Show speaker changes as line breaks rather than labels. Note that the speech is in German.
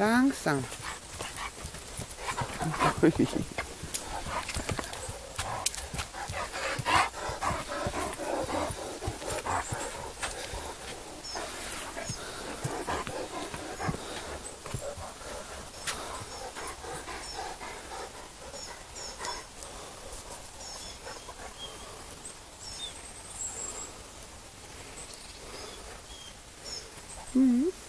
Langsam. Mm-hmm.